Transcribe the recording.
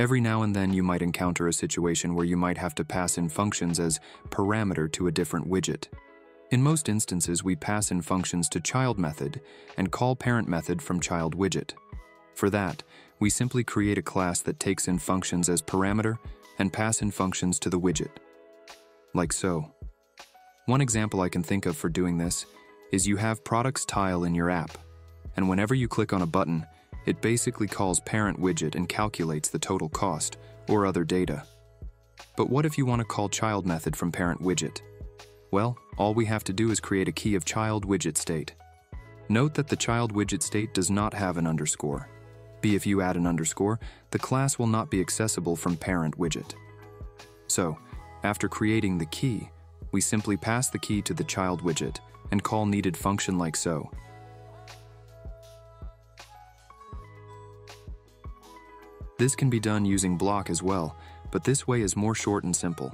Every now and then you might encounter a situation where you might have to pass in functions as parameter to a different widget. In most instances, we pass in functions to child method and call parent method from child widget. For that, we simply create a class that takes in functions as parameter and pass in functions to the widget. Like so. One example I can think of for doing this is you have products tile in your app, and whenever you click on a button, it basically calls parent widget and calculates the total cost, or other data. But what if you want to call child method from parent widget? Well, all we have to do is create a key of child widget state. Note that the child widget state does not have an underscore. B if you add an underscore, the class will not be accessible from parent widget. So, after creating the key, we simply pass the key to the child widget and call needed function like so. This can be done using BLoC as well, but this way is more short and simple.